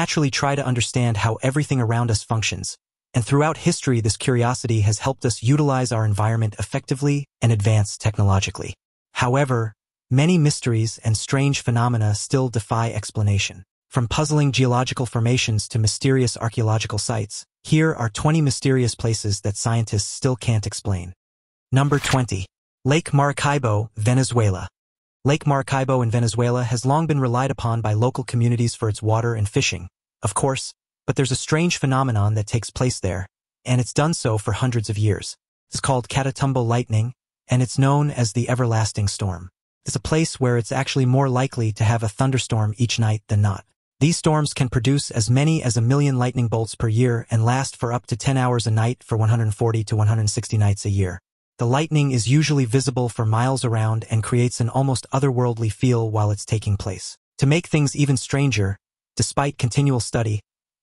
naturally try to understand how everything around us functions, and throughout history this curiosity has helped us utilize our environment effectively and advance technologically. However, many mysteries and strange phenomena still defy explanation. From puzzling geological formations to mysterious archaeological sites, here are 20 mysterious places that scientists still can't explain. Number 20. Lake Maracaibo, Venezuela. Lake Maracaibo in Venezuela has long been relied upon by local communities for its water and fishing. Of course, but there's a strange phenomenon that takes place there, and it's done so for hundreds of years. It's called Catatumbo lightning, and it's known as the everlasting storm. It's a place where it's actually more likely to have a thunderstorm each night than not. These storms can produce as many as a million lightning bolts per year and last for up to 10 hours a night for 140 to 160 nights a year. The lightning is usually visible for miles around and creates an almost otherworldly feel while it's taking place. To make things even stranger, despite continual study,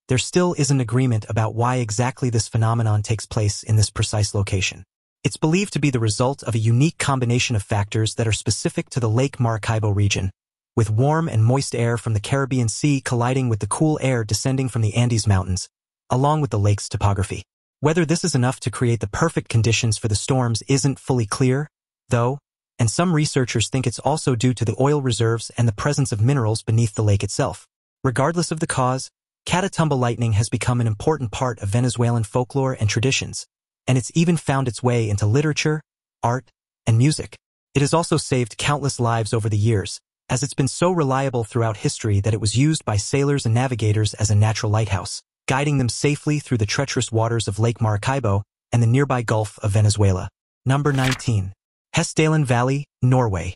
there still isn't agreement about why exactly this phenomenon takes place in this precise location. It's believed to be the result of a unique combination of factors that are specific to the Lake Maracaibo region, with warm and moist air from the Caribbean Sea colliding with the cool air descending from the Andes Mountains, along with the lake's topography. Whether this is enough to create the perfect conditions for the storms isn't fully clear, though, and some researchers think it's also due to the oil reserves and the presence of minerals beneath the lake itself. Regardless of the cause, Catatumbo lightning has become an important part of Venezuelan folklore and traditions, and it's even found its way into literature, art, and music. It has also saved countless lives over the years, as it's been so reliable throughout history that it was used by sailors and navigators as a natural lighthouse, guiding them safely through the treacherous waters of Lake Maracaibo and the nearby Gulf of Venezuela. Number 19. Hessdalen Valley, Norway.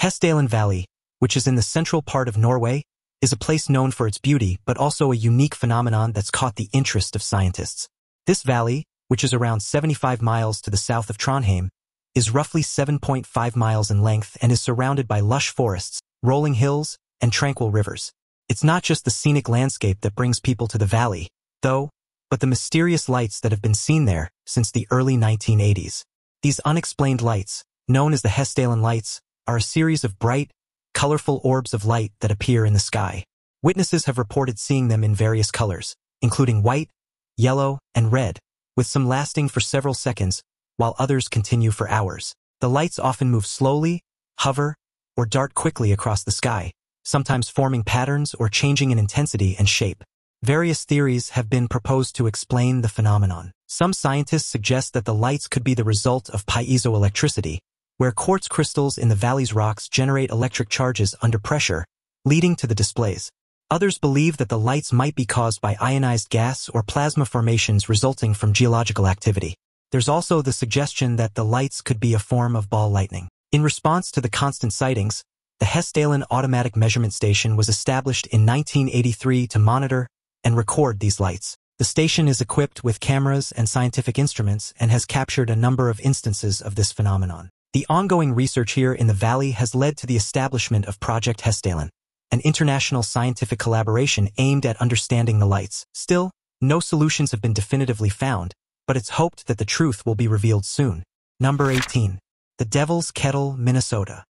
Hessdalen Valley, which is in the central part of Norway, is a place known for its beauty, but also a unique phenomenon that's caught the interest of scientists. This valley, which is around 75 miles to the south of Trondheim, is roughly 7.5 miles in length and is surrounded by lush forests, rolling hills, and tranquil rivers. It's not just the scenic landscape that brings people to the valley, though, but the mysterious lights that have been seen there since the early 1980s. These unexplained lights, known as the Hessdalen lights, are a series of bright, colorful orbs of light that appear in the sky. Witnesses have reported seeing them in various colors, including white, yellow, and red, with some lasting for several seconds, while others continue for hours. The lights often move slowly, hover, or dart quickly across the sky, sometimes forming patterns or changing in intensity and shape. Various theories have been proposed to explain the phenomenon. Some scientists suggest that the lights could be the result of piezoelectricity, where quartz crystals in the valley's rocks generate electric charges under pressure, leading to the displays. Others believe that the lights might be caused by ionized gas or plasma formations resulting from geological activity. There's also the suggestion that the lights could be a form of ball lightning. In response to the constant sightings, the Hessdalen Automatic Measurement Station was established in 1983 to monitor and record these lights. The station is equipped with cameras and scientific instruments and has captured a number of instances of this phenomenon. The ongoing research here in the valley has led to the establishment of Project Hessdalen, an international scientific collaboration aimed at understanding the lights. Still, no solutions have been definitively found, but it's hoped that the truth will be revealed soon. Number 18. The Devil's Kettle, Minnesota.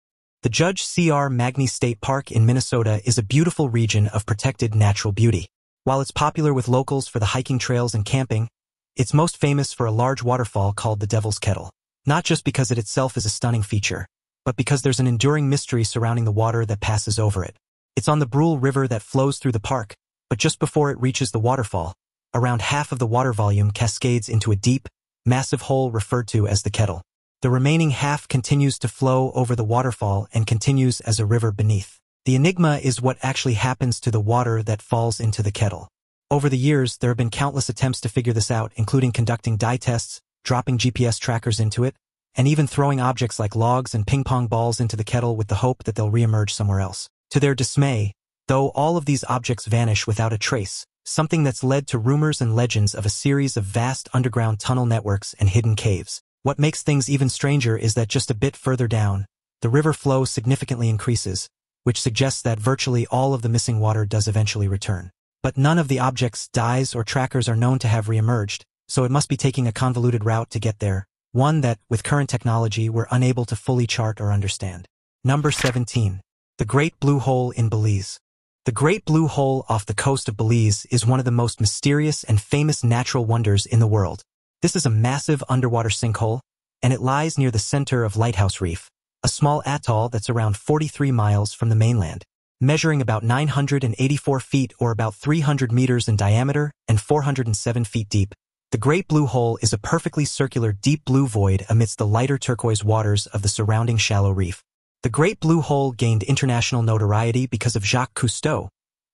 The Judge C.R. Magney State Park in Minnesota is a beautiful region of protected natural beauty. While it's popular with locals for the hiking trails and camping, it's most famous for a large waterfall called the Devil's Kettle not just because it itself is a stunning feature, but because there's an enduring mystery surrounding the water that passes over it. It's on the Brule River that flows through the park, but just before it reaches the waterfall, around half of the water volume cascades into a deep, massive hole referred to as the kettle. The remaining half continues to flow over the waterfall and continues as a river beneath. The enigma is what actually happens to the water that falls into the kettle. Over the years, there have been countless attempts to figure this out, including conducting dye tests, dropping GPS trackers into it, and even throwing objects like logs and ping-pong balls into the kettle with the hope that they'll reemerge somewhere else. To their dismay, though all of these objects vanish without a trace, something that's led to rumors and legends of a series of vast underground tunnel networks and hidden caves. What makes things even stranger is that just a bit further down, the river flow significantly increases, which suggests that virtually all of the missing water does eventually return. But none of the objects, dyes, or trackers are known to have reemerged, so it must be taking a convoluted route to get there, one that, with current technology, we're unable to fully chart or understand. Number 17. The Great Blue Hole in Belize. The Great Blue Hole off the coast of Belize is one of the most mysterious and famous natural wonders in the world. This is a massive underwater sinkhole, and it lies near the center of Lighthouse Reef, a small atoll that's around 43 miles from the mainland, measuring about 984 feet or about 300 meters in diameter and 407 feet deep. The Great Blue Hole is a perfectly circular deep blue void amidst the lighter turquoise waters of the surrounding shallow reef. The Great Blue Hole gained international notoriety because of Jacques Cousteau,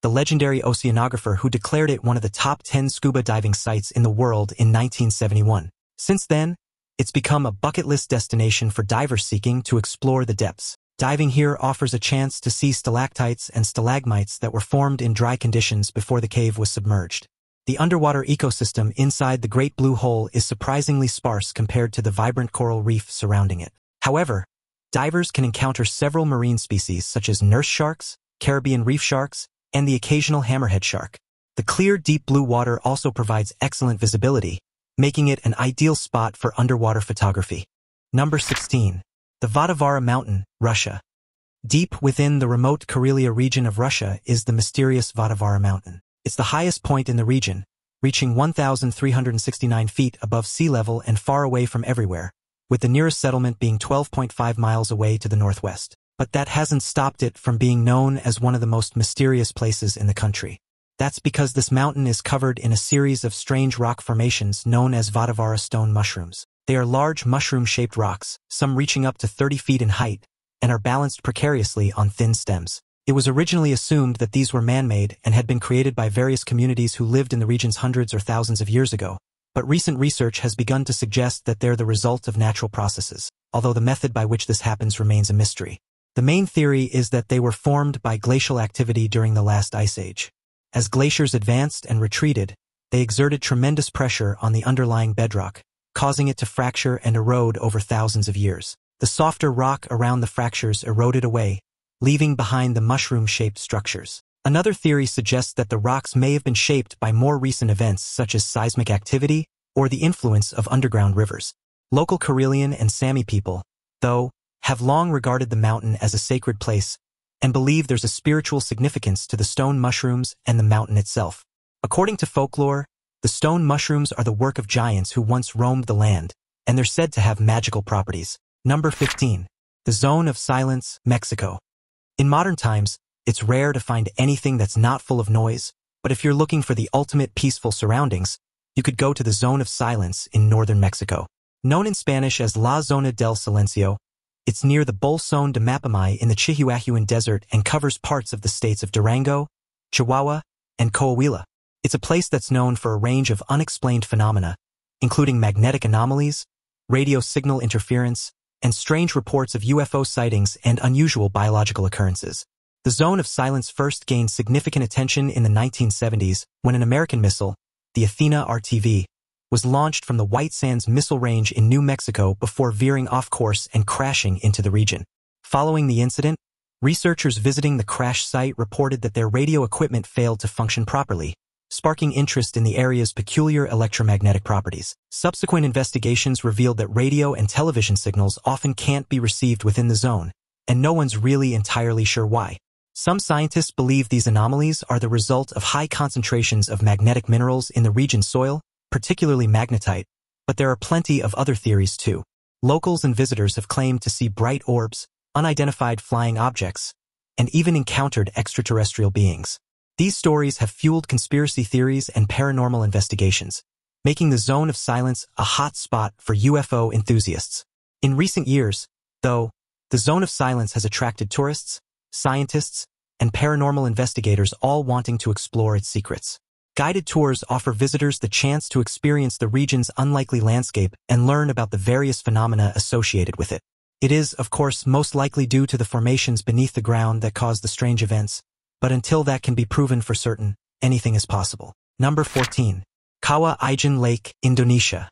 the legendary oceanographer who declared it one of the top 10 scuba diving sites in the world in 1971. Since then, it's become a bucket list destination for divers seeking to explore the depths. Diving here offers a chance to see stalactites and stalagmites that were formed in dry conditions before the cave was submerged. The underwater ecosystem inside the Great Blue Hole is surprisingly sparse compared to the vibrant coral reef surrounding it. However, divers can encounter several marine species such as nurse sharks, Caribbean reef sharks, and the occasional hammerhead shark. The clear, deep blue water also provides excellent visibility, making it an ideal spot for underwater photography. Number 16. The Vottovaara Mountain, Russia. Deep within the remote Karelia region of Russia is the mysterious Vottovaara Mountain. It's the highest point in the region, reaching 1,369 feet above sea level and far away from everywhere, with the nearest settlement being 12.5 miles away to the northwest. But that hasn't stopped it from being known as one of the most mysterious places in the country. That's because this mountain is covered in a series of strange rock formations known as Vottovaara stone mushrooms. They are large mushroom-shaped rocks, some reaching up to 30 feet in height, and are balanced precariously on thin stems. It was originally assumed that these were man-made and had been created by various communities who lived in the regions hundreds or thousands of years ago, but recent research has begun to suggest that they're the result of natural processes, although the method by which this happens remains a mystery. The main theory is that they were formed by glacial activity during the last ice age. As glaciers advanced and retreated, they exerted tremendous pressure on the underlying bedrock, causing it to fracture and erode over thousands of years. The softer rock around the fractures eroded away, leaving behind the mushroom-shaped structures. Another theory suggests that the rocks may have been shaped by more recent events such as seismic activity or the influence of underground rivers. Local Karelian and Sami people, though, have long regarded the mountain as a sacred place and believe there's a spiritual significance to the stone mushrooms and the mountain itself. According to folklore, the stone mushrooms are the work of giants who once roamed the land, and they're said to have magical properties. Number 15. The Zone of Silence, Mexico. In modern times, it's rare to find anything that's not full of noise, but if you're looking for the ultimate peaceful surroundings, you could go to the Zone of Silence in northern Mexico. Known in Spanish as La Zona del Silencio, it's near the Bolson de Mapimí in the Chihuahuan Desert and covers parts of the states of Durango, Chihuahua, and Coahuila. It's a place that's known for a range of unexplained phenomena, including magnetic anomalies, radio signal interference, and strange reports of UFO sightings and unusual biological occurrences. The zone of silence first gained significant attention in the 1970s when an American missile, the Athena RTV, was launched from the White Sands Missile Range in New Mexico before veering off course and crashing into the region. Following the incident, researchers visiting the crash site reported that their radio equipment failed to function properly, sparking interest in the area's peculiar electromagnetic properties. Subsequent investigations revealed that radio and television signals often can't be received within the zone, and no one's really entirely sure why. Some scientists believe these anomalies are the result of high concentrations of magnetic minerals in the region's soil, particularly magnetite, but there are plenty of other theories too. Locals and visitors have claimed to see bright orbs, unidentified flying objects, and even encountered extraterrestrial beings. These stories have fueled conspiracy theories and paranormal investigations, making the Zone of Silence a hot spot for UFO enthusiasts. In recent years, though, the Zone of Silence has attracted tourists, scientists, and paranormal investigators all wanting to explore its secrets. Guided tours offer visitors the chance to experience the region's unlikely landscape and learn about the various phenomena associated with it. It is, of course, most likely due to the formations beneath the ground that cause the strange events, but until that can be proven for certain, anything is possible. Number 14. Kawah Ijen Lake, Indonesia.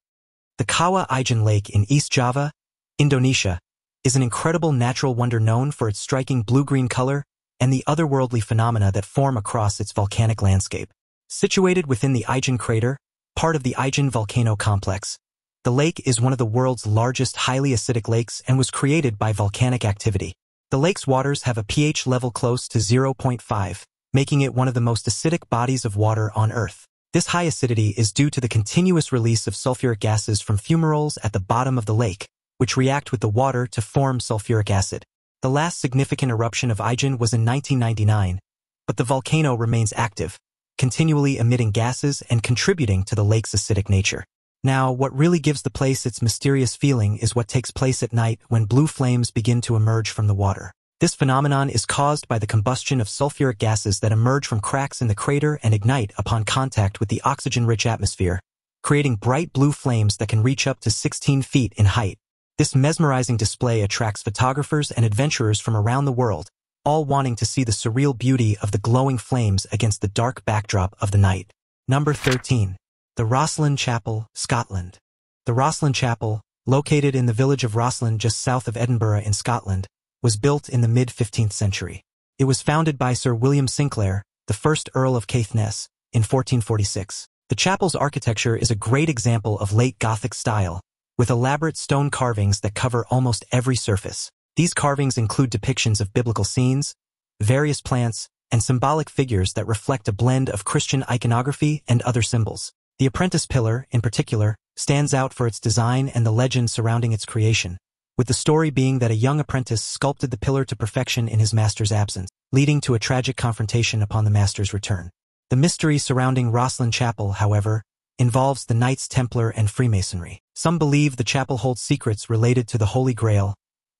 The Kawah Ijen Lake in East Java, Indonesia, is an incredible natural wonder known for its striking blue-green color and the otherworldly phenomena that form across its volcanic landscape. Situated within the Ijen crater, part of the Ijen volcano complex, the lake is one of the world's largest highly acidic lakes and was created by volcanic activity. The lake's waters have a pH level close to 0.5, making it one of the most acidic bodies of water on Earth. This high acidity is due to the continuous release of sulfuric gases from fumaroles at the bottom of the lake, which react with the water to form sulfuric acid. The last significant eruption of Ijen was in 1999, but the volcano remains active, continually emitting gases and contributing to the lake's acidic nature. Now, what really gives the place its mysterious feeling is what takes place at night when blue flames begin to emerge from the water. This phenomenon is caused by the combustion of sulfuric gases that emerge from cracks in the crater and ignite upon contact with the oxygen-rich atmosphere, creating bright blue flames that can reach up to 16 feet in height. This mesmerizing display attracts photographers and adventurers from around the world, all wanting to see the surreal beauty of the glowing flames against the dark backdrop of the night. Number 13. The Rosslyn Chapel, Scotland. The Rosslyn Chapel, located in the village of Roslin just south of Edinburgh in Scotland, was built in the mid-15th century. It was founded by Sir William Sinclair, the first Earl of Caithness, in 1446. The chapel's architecture is a great example of late Gothic style, with elaborate stone carvings that cover almost every surface. These carvings include depictions of biblical scenes, various plants, and symbolic figures that reflect a blend of Christian iconography and other symbols. The apprentice pillar, in particular, stands out for its design and the legend surrounding its creation, with the story being that a young apprentice sculpted the pillar to perfection in his master's absence, leading to a tragic confrontation upon the master's return. The mystery surrounding Rosslyn Chapel, however, involves the Knights Templar and Freemasonry. Some believe the chapel holds secrets related to the Holy Grail,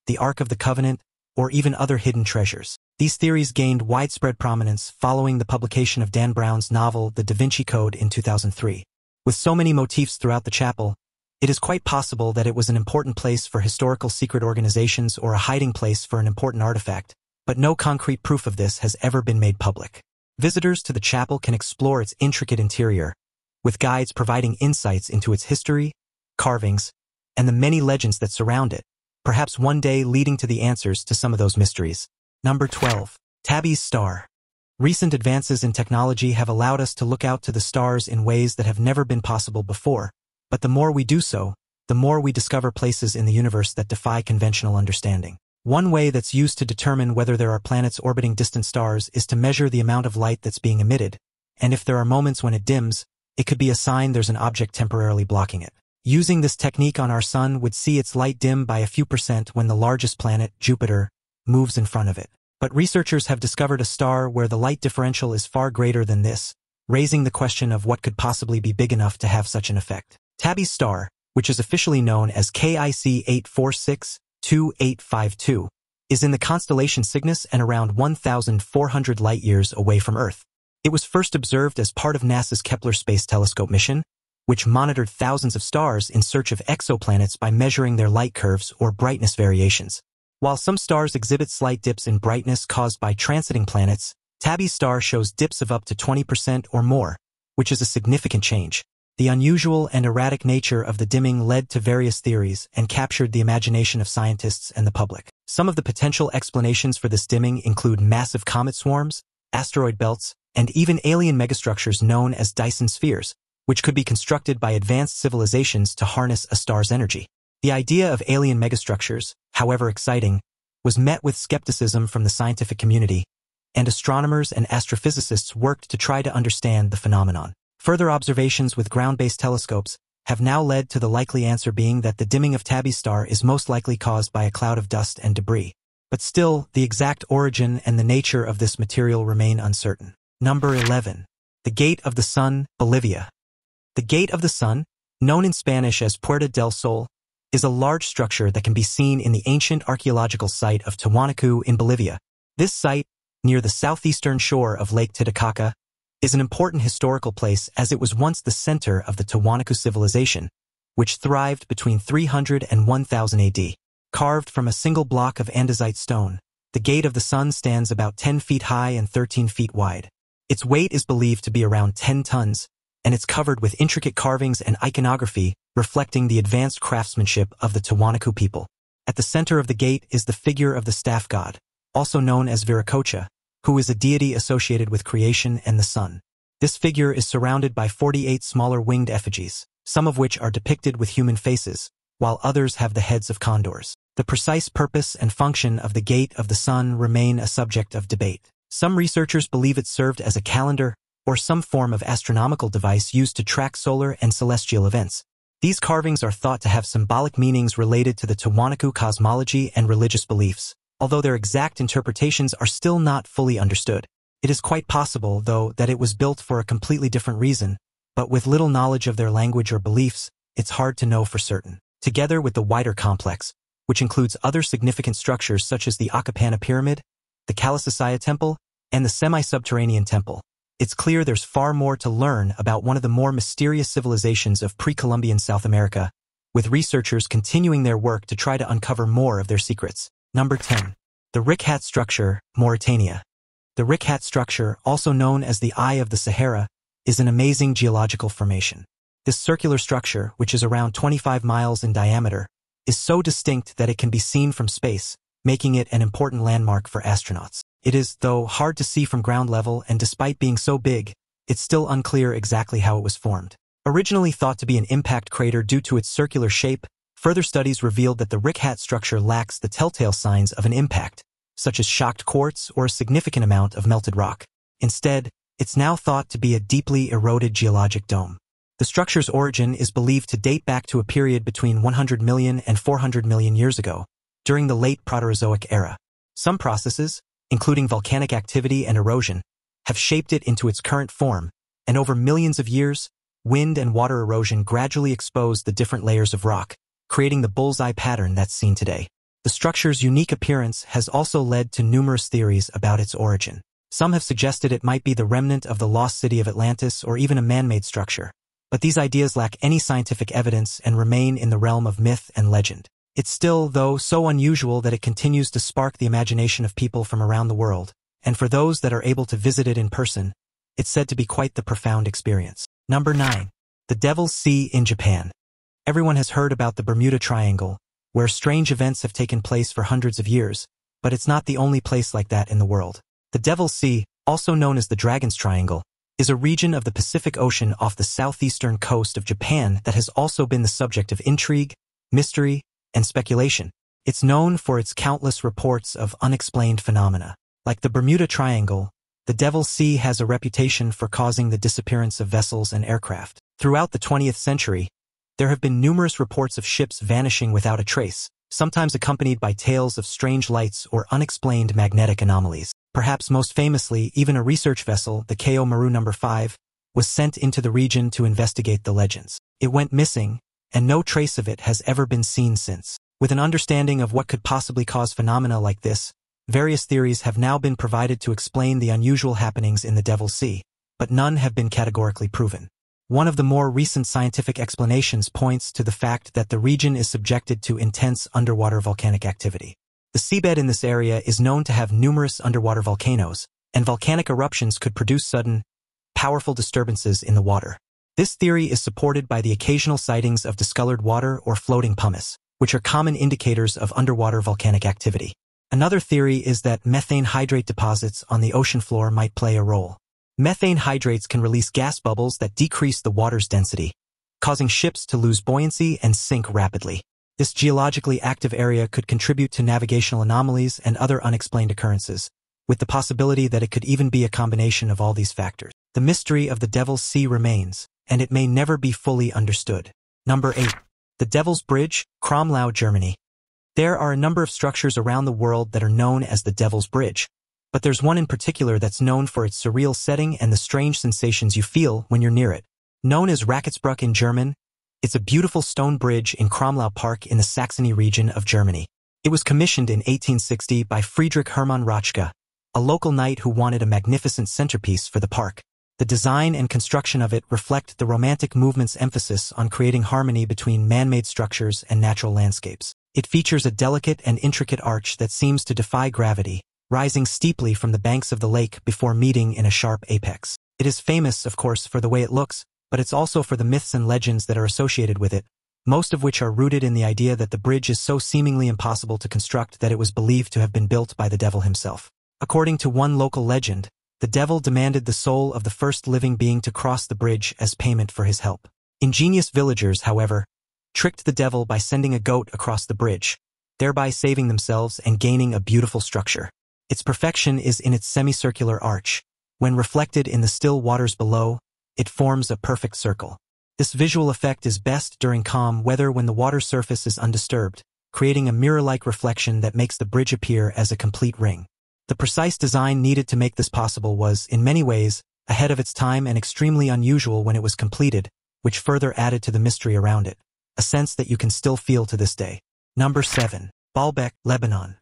the Ark of the Covenant, or even other hidden treasures. These theories gained widespread prominence following the publication of Dan Brown's novel The Da Vinci Code in 2003. With so many motifs throughout the chapel, it is quite possible that it was an important place for historical secret organizations or a hiding place for an important artifact, but no concrete proof of this has ever been made public. Visitors to the chapel can explore its intricate interior, with guides providing insights into its history, carvings, and the many legends that surround it, perhaps one day leading to the answers to some of those mysteries. Number 12. Tabby's Star. Recent advances in technology have allowed us to look out to the stars in ways that have never been possible before, but the more we do so, the more we discover places in the universe that defy conventional understanding. One way that's used to determine whether there are planets orbiting distant stars is to measure the amount of light that's being emitted, and if there are moments when it dims, it could be a sign there's an object temporarily blocking it. Using this technique on our sun would see its light dim by a few percent when the largest planet, Jupiter, moves in front of it. But researchers have discovered a star where the light differential is far greater than this, raising the question of what could possibly be big enough to have such an effect. Tabby's star, which is officially known as KIC 846-2852, is in the constellation Cygnus and around 1,400 light-years away from Earth. It was first observed as part of NASA's Kepler Space Telescope mission, which monitored thousands of stars in search of exoplanets by measuring their light curves or brightness variations. While some stars exhibit slight dips in brightness caused by transiting planets, Tabby's star shows dips of up to 20% or more, which is a significant change. The unusual and erratic nature of the dimming led to various theories and captured the imagination of scientists and the public. Some of the potential explanations for this dimming include massive comet swarms, asteroid belts, and even alien megastructures known as Dyson spheres, which could be constructed by advanced civilizations to harness a star's energy. The idea of alien megastructures, however exciting, was met with skepticism from the scientific community, and astronomers and astrophysicists worked to try to understand the phenomenon. Further observations with ground-based telescopes have now led to the likely answer being that the dimming of Tabby's star is most likely caused by a cloud of dust and debris. But still, the exact origin and the nature of this material remain uncertain. Number 11. The Gate of the Sun, Bolivia. The Gate of the Sun, known in Spanish as Puerta del Sol, is a large structure that can be seen in the ancient archaeological site of Tiwanaku in Bolivia. This site, near the southeastern shore of Lake Titicaca, is an important historical place as it was once the center of the Tiwanaku civilization, which thrived between 300 and 1000 AD. Carved from a single block of andesite stone, the Gate of the Sun stands about 10 feet high and 13 feet wide. Its weight is believed to be around 10 tons, and it's covered with intricate carvings and iconography reflecting the advanced craftsmanship of the Tiwanaku people. At the center of the gate is the figure of the staff god, also known as Viracocha, who is a deity associated with creation and the sun. This figure is surrounded by 48 smaller winged effigies, some of which are depicted with human faces, while others have the heads of condors. The precise purpose and function of the Gate of the Sun remain a subject of debate. Some researchers believe it served as a calendar or some form of astronomical device used to track solar and celestial events. These carvings are thought to have symbolic meanings related to the Tiwanaku cosmology and religious beliefs, although their exact interpretations are still not fully understood. It is quite possible, though, that it was built for a completely different reason, but with little knowledge of their language or beliefs, it's hard to know for certain. Together with the wider complex, which includes other significant structures such as the Akapana Pyramid, the Kalasasaya Temple, and the semi-subterranean temple, it's clear there's far more to learn about one of the more mysterious civilizations of pre-Columbian South America, with researchers continuing their work to try to uncover more of their secrets. Number 10. The Richat Structure, Mauritania. The Richat Structure, also known as the Eye of the Sahara, is an amazing geological formation. This circular structure, which is around 25 miles in diameter, is so distinct that it can be seen from space, making it an important landmark for astronauts. It is, though, hard to see from ground level and despite being so big, it's still unclear exactly how it was formed. Originally thought to be an impact crater due to its circular shape, further studies revealed that the Richat structure lacks the telltale signs of an impact, such as shocked quartz or a significant amount of melted rock. Instead, it's now thought to be a deeply eroded geologic dome. The structure's origin is believed to date back to a period between 100 million and 400 million years ago, during the late Proterozoic era. Some processes, including volcanic activity and erosion, have shaped it into its current form, and over millions of years, wind and water erosion gradually exposed the different layers of rock, creating the bullseye pattern that's seen today. The structure's unique appearance has also led to numerous theories about its origin. Some have suggested it might be the remnant of the lost city of Atlantis or even a man-made structure, but these ideas lack any scientific evidence and remain in the realm of myth and legend. It's still, though, so unusual that it continues to spark the imagination of people from around the world, and for those that are able to visit it in person, it's said to be quite the profound experience. Number 9. The Devil's Sea in Japan. Everyone has heard about the Bermuda Triangle, where strange events have taken place for hundreds of years, but it's not the only place like that in the world. The Devil's Sea, also known as the Dragon's Triangle, is a region of the Pacific Ocean off the southeastern coast of Japan that has also been the subject of intrigue, mystery, and speculation. It's known for its countless reports of unexplained phenomena. Like the Bermuda Triangle, the Devil's Sea has a reputation for causing the disappearance of vessels and aircraft. Throughout the 20th century, there have been numerous reports of ships vanishing without a trace, sometimes accompanied by tales of strange lights or unexplained magnetic anomalies. Perhaps most famously, even a research vessel, the Kaiyo Maru No. 5, was sent into the region to investigate the legends. It went missing, and no trace of it has ever been seen since. With an understanding of what could possibly cause phenomena like this, various theories have now been provided to explain the unusual happenings in the Devil's Sea, but none have been categorically proven. One of the more recent scientific explanations points to the fact that the region is subjected to intense underwater volcanic activity. The seabed in this area is known to have numerous underwater volcanoes, and volcanic eruptions could produce sudden, powerful disturbances in the water. This theory is supported by the occasional sightings of discolored water or floating pumice, which are common indicators of underwater volcanic activity. Another theory is that methane hydrate deposits on the ocean floor might play a role. Methane hydrates can release gas bubbles that decrease the water's density, causing ships to lose buoyancy and sink rapidly. This geologically active area could contribute to navigational anomalies and other unexplained occurrences, with the possibility that it could even be a combination of all these factors. The mystery of the Devil's Sea remains, and it may never be fully understood. Number 8. The Devil's Bridge, Kromlau, Germany. There are a number of structures around the world that are known as the Devil's Bridge, but there's one in particular that's known for its surreal setting and the strange sensations you feel when you're near it. Known as Rakotzbrücke in German, it's a beautiful stone bridge in Kromlau Park in the Saxony region of Germany. It was commissioned in 1860 by Friedrich Hermann Rotschke, a local knight who wanted a magnificent centerpiece for the park. The design and construction of it reflect the Romantic movement's emphasis on creating harmony between man-made structures and natural landscapes. It features a delicate and intricate arch that seems to defy gravity, rising steeply from the banks of the lake before meeting in a sharp apex. It is famous, of course, for the way it looks, but it's also for the myths and legends that are associated with it, most of which are rooted in the idea that the bridge is so seemingly impossible to construct that it was believed to have been built by the devil himself. According to one local legend, the devil demanded the soul of the first living being to cross the bridge as payment for his help. Ingenious villagers, however, tricked the devil by sending a goat across the bridge, thereby saving themselves and gaining a beautiful structure. Its perfection is in its semicircular arch. When reflected in the still waters below, it forms a perfect circle. This visual effect is best during calm weather when the water surface is undisturbed, creating a mirror-like reflection that makes the bridge appear as a complete ring. The precise design needed to make this possible was, in many ways, ahead of its time and extremely unusual when it was completed, which further added to the mystery around it, a sense that you can still feel to this day. Number 7. Baalbek, Lebanon.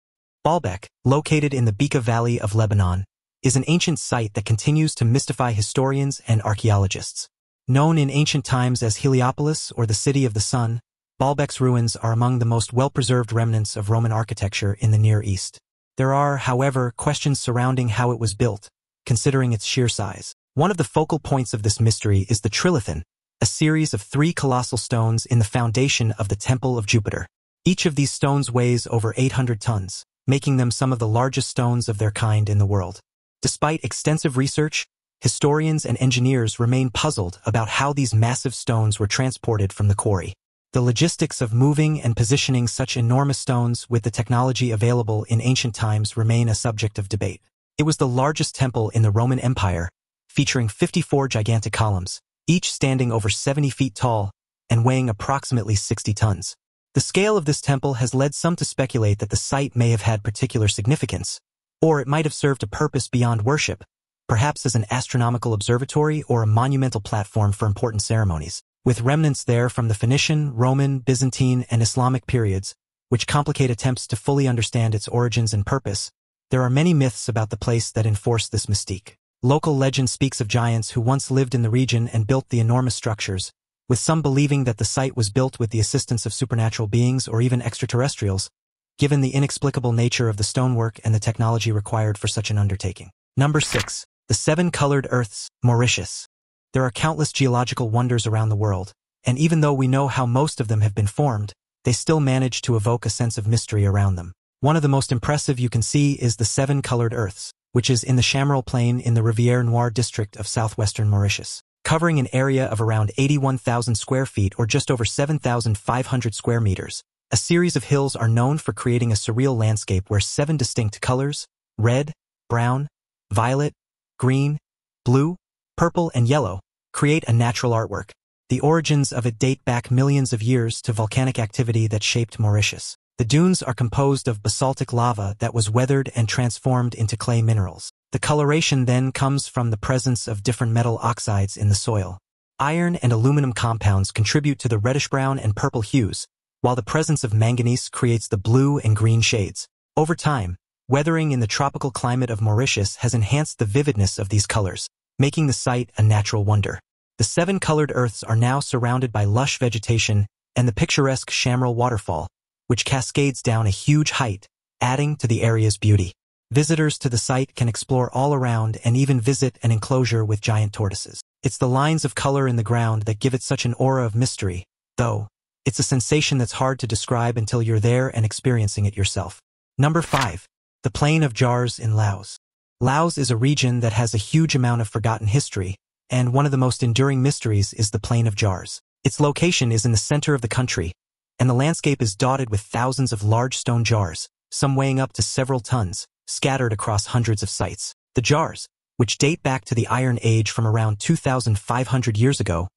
Baalbek, located in the Bekaa Valley of Lebanon, is an ancient site that continues to mystify historians and archaeologists. Known in ancient times as Heliopolis or the City of the Sun, Baalbek's ruins are among the most well-preserved remnants of Roman architecture in the Near East. There are, however, questions surrounding how it was built, considering its sheer size. One of the focal points of this mystery is the trilithon, a series of three colossal stones in the foundation of the Temple of Jupiter. Each of these stones weighs over 800 tons, making them some of the largest stones of their kind in the world. Despite extensive research, historians and engineers remain puzzled about how these massive stones were transported from the quarry. The logistics of moving and positioning such enormous stones with the technology available in ancient times remain a subject of debate. It was the largest temple in the Roman Empire, featuring 54 gigantic columns, each standing over 70 feet tall and weighing approximately 60 tons. The scale of this temple has led some to speculate that the site may have had particular significance, or it might have served a purpose beyond worship, perhaps as an astronomical observatory or a monumental platform for important ceremonies, with remnants there from the Phoenician, Roman, Byzantine, and Islamic periods, which complicate attempts to fully understand its origins and purpose. There are many myths about the place that enforce this mystique. Local legend speaks of giants who once lived in the region and built the enormous structures, with some believing that the site was built with the assistance of supernatural beings or even extraterrestrials, given the inexplicable nature of the stonework and the technology required for such an undertaking. Number 6. The Seven Colored Earths, Mauritius. There are countless geological wonders around the world, and even though we know how most of them have been formed, they still manage to evoke a sense of mystery around them. One of the most impressive you can see is the Seven Colored Earths, which is in the Chamarel Plain in the Rivière Noire district of southwestern Mauritius. Covering an area of around 81,000 square feet or just over 7,500 square meters, a series of hills are known for creating a surreal landscape where seven distinct colors, red, brown, violet, green, blue, purple, and yellow, create a natural artwork. The origins of it date back millions of years to volcanic activity that shaped Mauritius. The dunes are composed of basaltic lava that was weathered and transformed into clay minerals. The coloration then comes from the presence of different metal oxides in the soil. Iron and aluminum compounds contribute to the reddish-brown and purple hues, while the presence of manganese creates the blue and green shades. Over time, weathering in the tropical climate of Mauritius has enhanced the vividness of these colors, making the site a natural wonder. The seven colored earths are now surrounded by lush vegetation and the picturesque Chamarel waterfall, which cascades down a huge height, adding to the area's beauty. Visitors to the site can explore all around and even visit an enclosure with giant tortoises. It's the lines of color in the ground that give it such an aura of mystery, though, it's a sensation that's hard to describe until you're there and experiencing it yourself. Number 5. The Plain of Jars in Laos. Laos is a region that has a huge amount of forgotten history, and one of the most enduring mysteries is the Plain of Jars. Its location is in the center of the country, and the landscape is dotted with thousands of large stone jars, some weighing up to several tons, scattered across hundreds of sites. The jars, which date back to the Iron Age from around 2,500 years ago,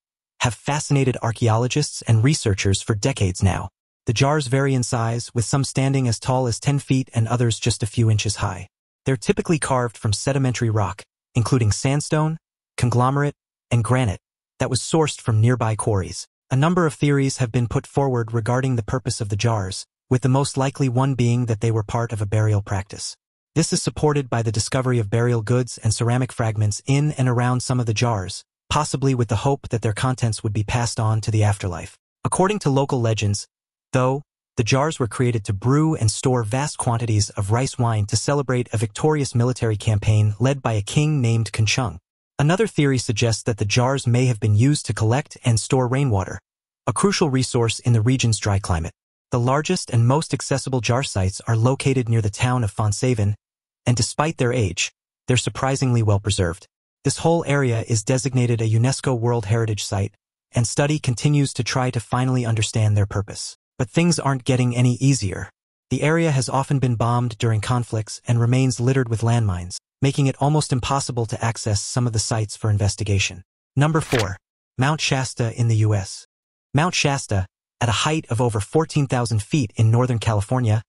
have fascinated archaeologists and researchers for decades now. The jars vary in size, with some standing as tall as 10 feet and others just a few inches high. They're typically carved from sedimentary rock, including sandstone, conglomerate, and granite, that was sourced from nearby quarries. A number of theories have been put forward regarding the purpose of the jars, with the most likely one being that they were part of a burial practice. This is supported by the discovery of burial goods and ceramic fragments in and around some of the jars, possibly with the hope that their contents would be passed on to the afterlife. According to local legends, though, the jars were created to brew and store vast quantities of rice wine to celebrate a victorious military campaign led by a king named Kunchung. Another theory suggests that the jars may have been used to collect and store rainwater, a crucial resource in the region's dry climate. The largest and most accessible jar sites are located near the town of Phonsavan, and despite their age, they're surprisingly well preserved. This whole area is designated a UNESCO World Heritage Site, and study continues to try to finally understand their purpose. But things aren't getting any easier. The area has often been bombed during conflicts and remains littered with landmines, making it almost impossible to access some of the sites for investigation. Number 4. Mount Shasta in the U.S. Mount Shasta, at a height of over 14,000 feet in Northern California,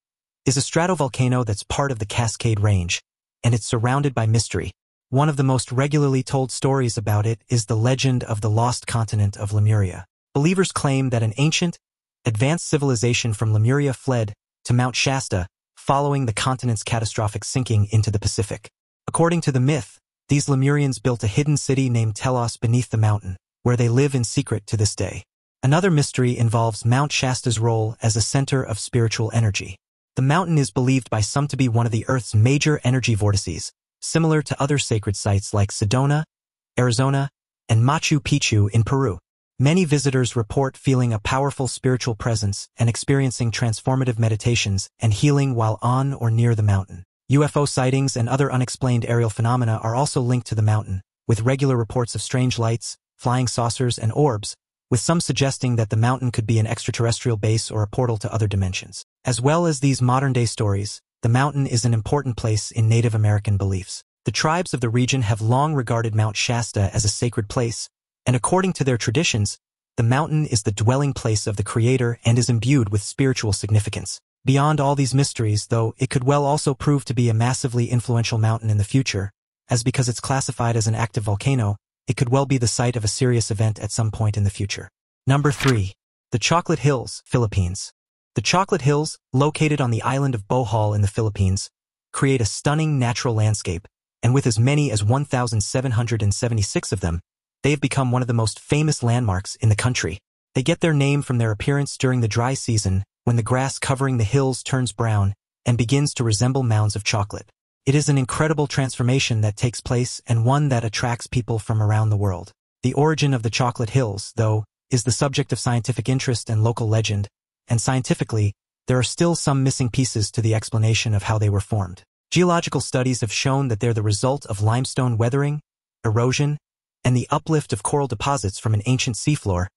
is a stratovolcano that's part of the Cascade Range, and it's surrounded by mystery. One of the most regularly told stories about it is the legend of the lost continent of Lemuria. Believers claim that an ancient, advanced civilization from Lemuria fled to Mount Shasta following the continent's catastrophic sinking into the Pacific. According to the myth, these Lemurians built a hidden city named Telos beneath the mountain, where they live in secret to this day. Another mystery involves Mount Shasta's role as a center of spiritual energy. The mountain is believed by some to be one of the Earth's major energy vortices, similar to other sacred sites like Sedona, Arizona, and Machu Picchu in Peru. Many visitors report feeling a powerful spiritual presence and experiencing transformative meditations and healing while on or near the mountain. UFO sightings and other unexplained aerial phenomena are also linked to the mountain, with regular reports of strange lights, flying saucers, and orbs, with some suggesting that the mountain could be an extraterrestrial base or a portal to other dimensions. As well as these modern-day stories, the mountain is an important place in Native American beliefs. The tribes of the region have long regarded Mount Shasta as a sacred place, and according to their traditions, the mountain is the dwelling place of the Creator and is imbued with spiritual significance. Beyond all these mysteries, though, it could well also prove to be a massively influential mountain in the future, as because it's classified as an active volcano, it could well be the site of a serious event at some point in the future. Number 3. The Chocolate Hills, Philippines. The Chocolate Hills, located on the island of Bohol in the Philippines, create a stunning natural landscape, and with as many as 1,776 of them, they have become one of the most famous landmarks in the country. They get their name from their appearance during the dry season when the grass covering the hills turns brown and begins to resemble mounds of chocolate. It is an incredible transformation that takes place and one that attracts people from around the world. The origin of the Chocolate Hills, though, is the subject of scientific interest and local legend, and scientifically, there are still some missing pieces to the explanation of how they were formed. Geological studies have shown that they're the result of limestone weathering, erosion, and the uplift of coral deposits from an ancient seafloor,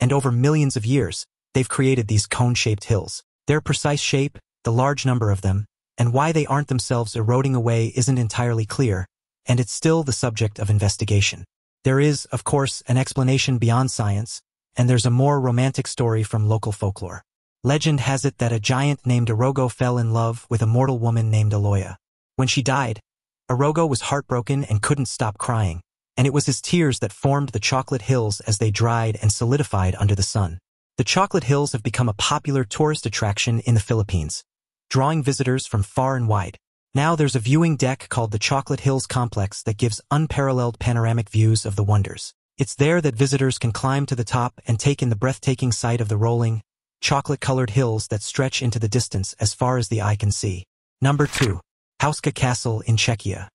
and over millions of years, they've created these cone-shaped hills. Their precise shape, the large number of them, and why they aren't themselves eroding away isn't entirely clear, and it's still the subject of investigation. There is, of course, an explanation beyond science, and there's a more romantic story from local folklore. Legend has it that a giant named Arogo fell in love with a mortal woman named Aloya. When she died, Arogo was heartbroken and couldn't stop crying, and it was his tears that formed the chocolate hills as they dried and solidified under the sun. The chocolate hills have become a popular tourist attraction in the Philippines, drawing visitors from far and wide. Now there's a viewing deck called the Chocolate Hills Complex that gives unparalleled panoramic views of the wonders. It's there that visitors can climb to the top and take in the breathtaking sight of the rolling, chocolate-colored hills that stretch into the distance as far as the eye can see. Number 2. Houska Castle in Czechia.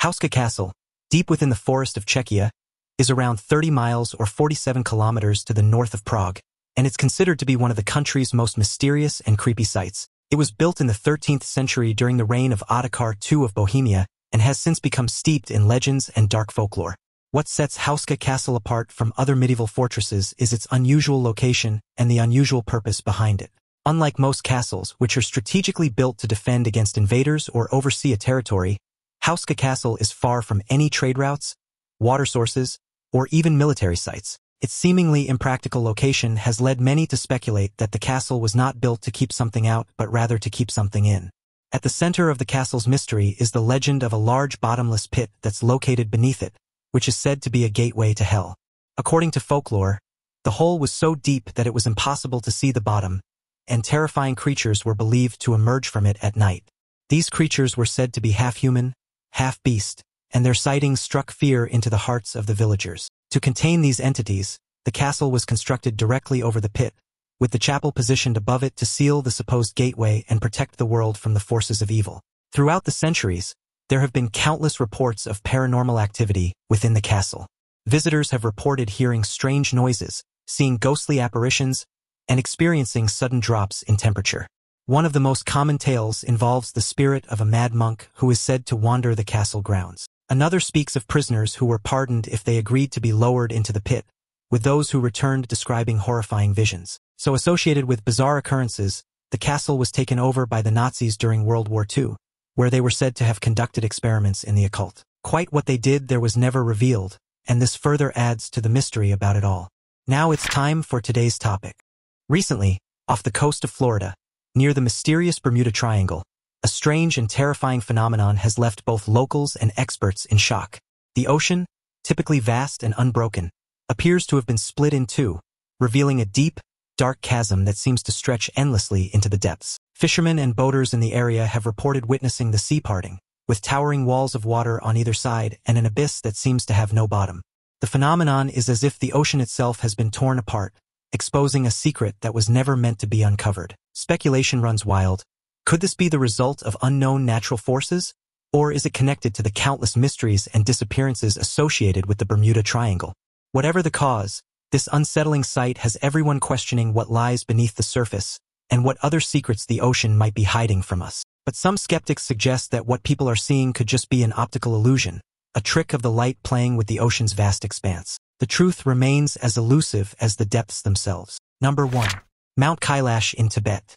Houska Castle, deep within the forest of Czechia, is around 30 miles or 47 kilometers to the north of Prague, and it's considered to be one of the country's most mysterious and creepy sites. It was built in the 13th century during the reign of Ottokar II of Bohemia and has since become steeped in legends and dark folklore. What sets Houska Castle apart from other medieval fortresses is its unusual location and the unusual purpose behind it. Unlike most castles, which are strategically built to defend against invaders or oversee a territory, Houska Castle is far from any trade routes, water sources, or even military sites. Its seemingly impractical location has led many to speculate that the castle was not built to keep something out, but rather to keep something in. At the center of the castle's mystery is the legend of a large bottomless pit that's located beneath it, which is said to be a gateway to hell. According to folklore, the hole was so deep that it was impossible to see the bottom, and terrifying creatures were believed to emerge from it at night. These creatures were said to be half-human, half-beast, and their sightings struck fear into the hearts of the villagers. To contain these entities, the castle was constructed directly over the pit, with the chapel positioned above it to seal the supposed gateway and protect the world from the forces of evil. Throughout the centuries, there have been countless reports of paranormal activity within the castle. Visitors have reported hearing strange noises, seeing ghostly apparitions, and experiencing sudden drops in temperature. One of the most common tales involves the spirit of a mad monk who is said to wander the castle grounds. Another speaks of prisoners who were pardoned if they agreed to be lowered into the pit, with those who returned describing horrifying visions. So associated with bizarre occurrences, the castle was taken over by the Nazis during World War II, where they were said to have conducted experiments in the occult. Quite what they did there was never revealed, and this further adds to the mystery about it all. Now it's time for today's topic. Recently, off the coast of Florida, near the mysterious Bermuda Triangle, a strange and terrifying phenomenon has left both locals and experts in shock. The ocean, typically vast and unbroken, appears to have been split in two, revealing a deep, dark chasm that seems to stretch endlessly into the depths. Fishermen and boaters in the area have reported witnessing the sea parting, with towering walls of water on either side and an abyss that seems to have no bottom. The phenomenon is as if the ocean itself has been torn apart, exposing a secret that was never meant to be uncovered. Speculation runs wild. Could this be the result of unknown natural forces? Or is it connected to the countless mysteries and disappearances associated with the Bermuda Triangle? Whatever the cause, this unsettling sight has everyone questioning what lies beneath the surface and what other secrets the ocean might be hiding from us. But some skeptics suggest that what people are seeing could just be an optical illusion, a trick of the light playing with the ocean's vast expanse. The truth remains as elusive as the depths themselves. Number 1. Mount Kailash in Tibet.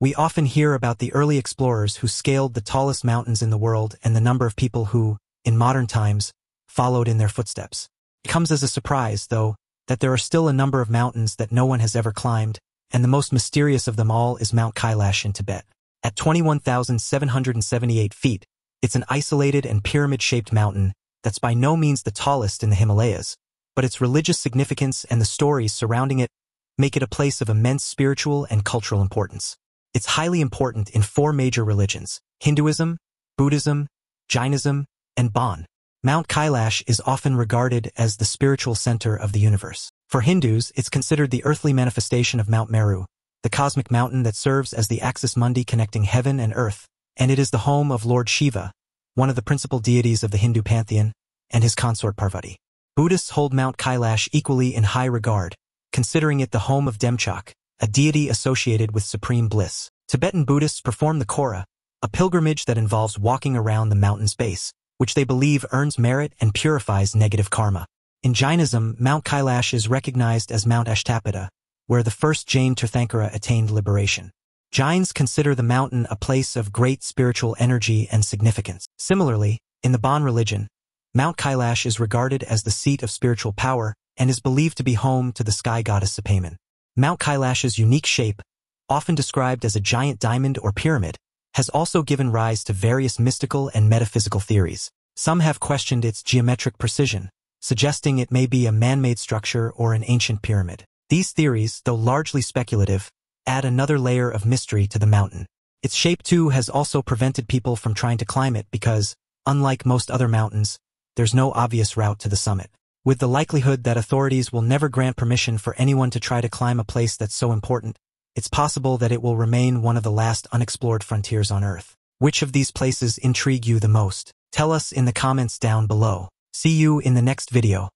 We often hear about the early explorers who scaled the tallest mountains in the world and the number of people who, in modern times, followed in their footsteps. It comes as a surprise, though, that there are still a number of mountains that no one has ever climbed, and the most mysterious of them all is Mount Kailash in Tibet. At 21,778 feet, it's an isolated and pyramid-shaped mountain that's by no means the tallest in the Himalayas, but its religious significance and the stories surrounding it make it a place of immense spiritual and cultural importance. It's highly important in four major religions, Hinduism, Buddhism, Jainism, and Bon. Mount Kailash is often regarded as the spiritual center of the universe. For Hindus, it's considered the earthly manifestation of Mount Meru, the cosmic mountain that serves as the axis mundi connecting heaven and earth, and it is the home of Lord Shiva, one of the principal deities of the Hindu pantheon, and his consort Parvati. Buddhists hold Mount Kailash equally in high regard, considering it the home of Demchok, a deity associated with supreme bliss. Tibetan Buddhists perform the Kora, a pilgrimage that involves walking around the mountain's base, which they believe earns merit and purifies negative karma. In Jainism, Mount Kailash is recognized as Mount Ashtapadi, where the first Jain Tirthankara attained liberation. Jains consider the mountain a place of great spiritual energy and significance. Similarly, in the Bon religion, Mount Kailash is regarded as the seat of spiritual power and is believed to be home to the sky goddess Sipaimen. Mount Kailash's unique shape, often described as a giant diamond or pyramid, has also given rise to various mystical and metaphysical theories. Some have questioned its geometric precision, suggesting it may be a man-made structure or an ancient pyramid. These theories, though largely speculative, add another layer of mystery to the mountain. Its shape, too, has also prevented people from trying to climb it because, unlike most other mountains, there's no obvious route to the summit. With the likelihood that authorities will never grant permission for anyone to try to climb a place that's so important, it's possible that it will remain one of the last unexplored frontiers on Earth. Which of these places intrigue you the most? Tell us in the comments down below. See you in the next video.